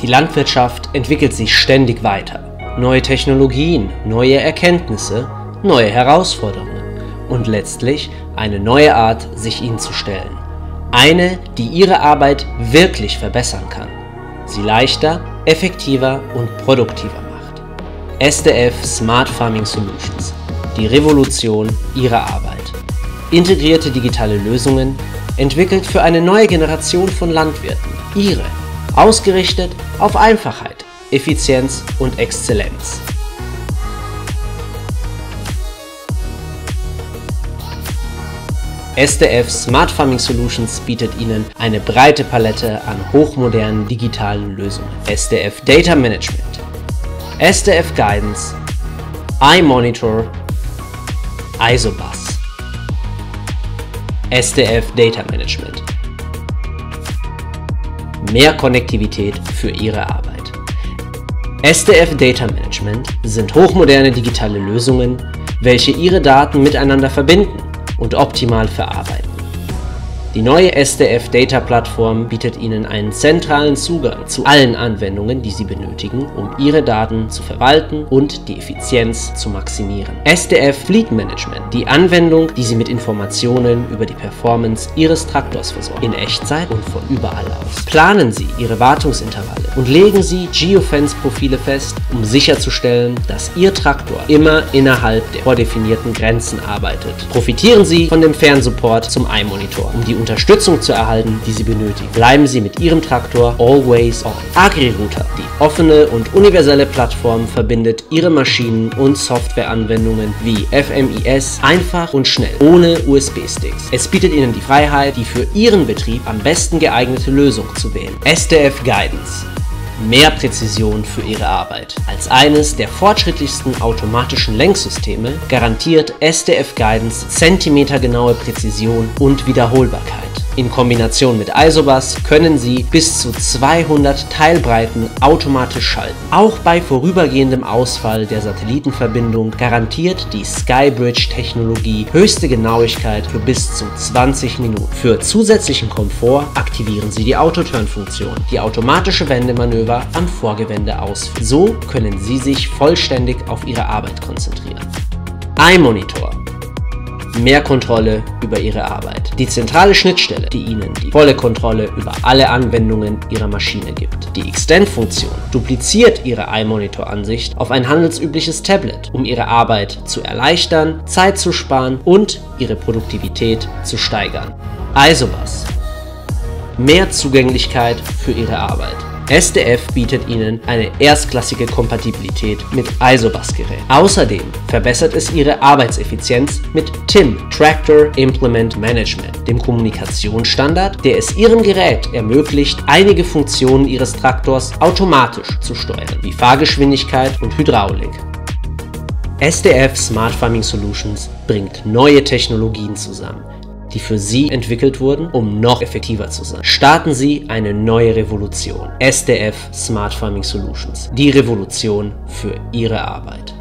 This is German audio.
Die Landwirtschaft entwickelt sich ständig weiter. Neue Technologien, neue Erkenntnisse, neue Herausforderungen und letztlich eine neue Art, sich ihnen zu stellen. Eine, die ihre Arbeit wirklich verbessern kann, sie leichter, effektiver und produktiver macht. SDF Smart Farming Solutions, die Revolution ihrer Arbeit. Integrierte digitale Lösungen, entwickelt für eine neue Generation von Landwirten, ihre, ausgerichtet auf Einfachheit, Effizienz und Exzellenz. SDF Smart Farming Solutions bietet Ihnen eine breite Palette an hochmodernen digitalen Lösungen. SDF Data Management, SDF Guidance, iMonitor, ISOBUS, SDF Data Management. Mehr Konnektivität für Ihre Arbeit. SDF Data Management sind hochmoderne digitale Lösungen, welche Ihre Daten miteinander verbinden und optimal verarbeiten. Die neue SDF Data Plattform bietet Ihnen einen zentralen Zugang zu allen Anwendungen, die Sie benötigen, um Ihre Daten zu verwalten und die Effizienz zu maximieren. SDF Fleet Management, die Anwendung, die Sie mit Informationen über die Performance Ihres Traktors versorgen, in Echtzeit und von überall aus. Planen Sie Ihre Wartungsintervalle und legen Sie Geofence-Profile fest, um sicherzustellen, dass Ihr Traktor immer innerhalb der vordefinierten Grenzen arbeitet. Profitieren Sie von dem Fernsupport zum iMonitor, um die Unterstützung zu erhalten, die Sie benötigen. Bleiben Sie mit Ihrem Traktor always on. AgriRouter, die offene und universelle Plattform, verbindet Ihre Maschinen und Softwareanwendungen wie FMIS einfach und schnell, ohne USB-Sticks. Es bietet Ihnen die Freiheit, die für Ihren Betrieb am besten geeignete Lösung zu wählen. SDF Guidance mehr Präzision für ihre Arbeit. Als eines der fortschrittlichsten automatischen Lenksysteme garantiert SDF Guidance zentimetergenaue Präzision und Wiederholbarkeit. In Kombination mit ISOBUS können Sie bis zu 200 Teilbreiten automatisch schalten. Auch bei vorübergehendem Ausfall der Satellitenverbindung garantiert die Skybridge-Technologie höchste Genauigkeit für bis zu 20 Minuten. Für zusätzlichen Komfort aktivieren Sie die Autoturn-Funktion, die automatische Wendemanöver am Vorgewende ausführt. So können Sie sich vollständig auf Ihre Arbeit konzentrieren. iMonitor mehr Kontrolle über Ihre Arbeit. Die zentrale Schnittstelle, die Ihnen die volle Kontrolle über alle Anwendungen Ihrer Maschine gibt. Die Extend-Funktion dupliziert Ihre iMonitor-Ansicht auf ein handelsübliches Tablet, um Ihre Arbeit zu erleichtern, Zeit zu sparen und Ihre Produktivität zu steigern. ISOBUS. Mehr Zugänglichkeit für Ihre Arbeit. SDF bietet Ihnen eine erstklassige Kompatibilität mit ISOBUS-Geräten. Außerdem verbessert es Ihre Arbeitseffizienz mit TIM Tractor Implement Management, dem Kommunikationsstandard, der es Ihrem Gerät ermöglicht, einige Funktionen Ihres Traktors automatisch zu steuern, wie Fahrgeschwindigkeit und Hydraulik. SDF Smart Farming Solutions bringt neue Technologien zusammen die für Sie entwickelt wurden, um noch effektiver zu sein. Starten Sie eine neue Revolution. SDF Smart Farming Solutions. Die Revolution für Ihre Arbeit.